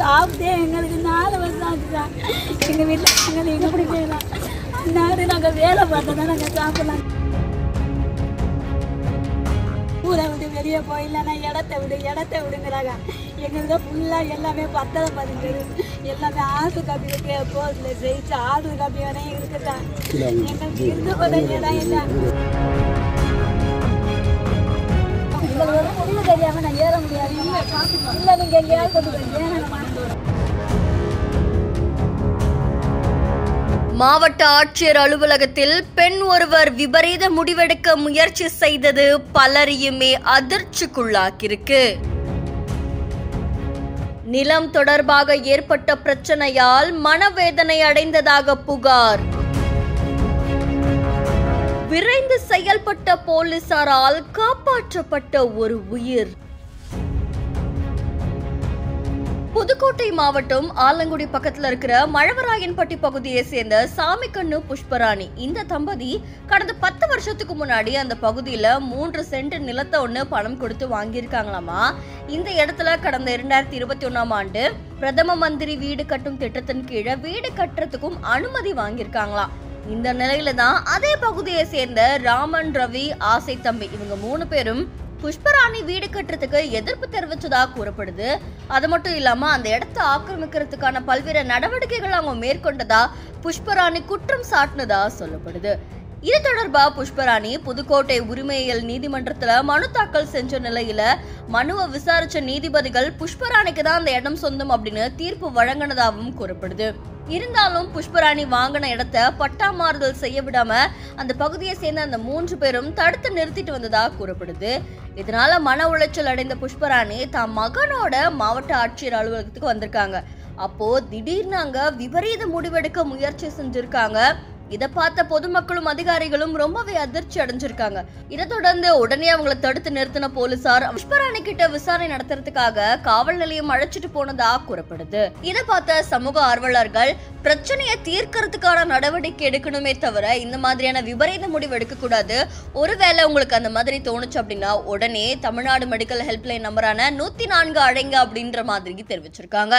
சாப்பிட்டே எங்களுக்கு நாலு வருஷம் ஆச்சுதான் எங்கள் வீட்டில் நாங்கள் எங்கள் எப்படி போயிடலாம் அன்னாரு நாங்கள் வேலை பார்த்தா தான் நாங்கள் சாப்பிடலாம். ஊரை விட்டு வெளியே போயிடலன்னா இடத்த விடு இடத்த விடுங்கிறாங்க. எங்களுக்கு ஃபுல்லாக எல்லாமே பத்தலை பதிஞ்சது எல்லாமே ஆசு காப்பி போஸ்டில் ஜெயிச்சு ஆடு காப்பி வரையும் இருக்குதான் எங்களுக்கு இருந்த போத இடம் இல்லை. இல்லை நீங்க எங்கேயாவது கொண்டு மாவட்ட ஆட்சியர் அலுவலகத்தில் பெண் ஒருவர் விபரீத முடிவெடுக்க முயற்சி செய்தது பலரையுமே அதிர்ச்சிக்குள்ளாக்கியிருக்கு. நிலம் தொடர்பாக ஏற்பட்ட பிரச்சனையால் மனவேதனை அடைந்ததாக புகார். விரைந்து செயல்பட்ட போலீசாரால் காப்பாற்றப்பட்ட ஒரு உயிர். புதுக்கோட்டை மாவட்டம் ஆலங்குடி பக்கத்துல இருக்கிற மழவராயன்பட்டி பகுதியை சேர்ந்த சாமிக்கண்ணு புஷ்பராணி. இந்த தம்பதி கடந்த பத்து வருஷத்துக்கு முன்னாடி அந்த பகுதியில மூன்று சென்ட் நிலத்தை ஒண்ணு பணம் கொடுத்து வாங்கியிருக்காங்களாமா? இந்த இடத்துல கடந்த இரண்டாயிரத்தி இருபத்தி ஒன்னாம் ஆண்டு பிரதம மந்திரி வீடு கட்டும் திட்டத்தின் கீழே வீடு கட்டுறதுக்கும் அனுமதி வாங்கியிருக்காங்களாம் இந்த நிலையில தான் அதே பகுதியை சேர்ந்த ராமன் ரவி ஆசை தம்பி இவங்க மூணு பேரும் புஷ்பராணி வீடு கட்டுறதுக்கு எதிர்ப்பு தெரிவித்ததாக கூறப்படுது. அது மட்டும் இல்லாம அந்த இடத்தை ஆக்கிரமிக்கிறதுக்கான பல்வேறு நடவடிக்கைகள் அவங்க மேற்கொண்டதா புஷ்பராணி குற்றம் சாட்டினதா சொல்லப்படுது. இது தொடர்பா புஷ்பராணி புதுக்கோட்டை உரிமையியல் நீதிமன்றத்துல மனு தாக்கல் செஞ்ச நிலையில மனுவை விசாரிச்ச நீதிபதிகள் புஷ்பராணிக்கு தான் அந்த இடம் சொந்தம் அப்படின்னு தீர்ப்பு வழங்கினதாகவும் கூறப்படுது. இருந்தாலும் புஷ்பராணி வாங்கின இடத்த பட்டா மாறுதல் செய்ய விடாம அந்த பகுதியை சேர்ந்த அந்த மூன்று பேரும் தடுத்து நிறுத்திட்டு வந்ததா கூறப்படுது. இதனால மன உளைச்சல் அடைந்த புஷ்பராணி தம் மகனோட மாவட்ட ஆட்சியர் அலுவலகத்துக்கு வந்திருக்காங்க. அப்போ திடீர்னு அங்க விபரீத முடிவெடுக்க முயற்சி செஞ்சிருக்காங்க. இதை பார்த்த பொதுமக்களும் அதிகாரிகளும் ரொம்பவே அதிர்ச்சி அடைஞ்சிருக்காங்க. இதை தொடர்ந்து உடனே அவங்கள தடுத்து நிறுத்தின போலீசார் புஷ்பராணி கிட்ட விசாரணை நடத்துறதுக்காக காவல் நிலையம் அழைச்சிட்டு போனதா கூறப்படுது. இதை பார்த்த சமூக ஆர்வலர்கள் பிரச்சனையை தீர்க்கறதுக்கான நடவடிக்கை எடுக்கணுமே தவிர இந்த மாதிரியான விபரீத முடிவு எடுக்கக்கூடாது. ஒருவேளை உங்களுக்கு அந்த மாதிரி தோணுச்சு அப்படின்னா உடனே தமிழ்நாடு மெடிக்கல் ஹெல்ப்லைன் நம்பரான நூத்தி நான்கு அழைங்க அப்படின்ற மாதிரி தெரிவிச்சிருக்காங்க.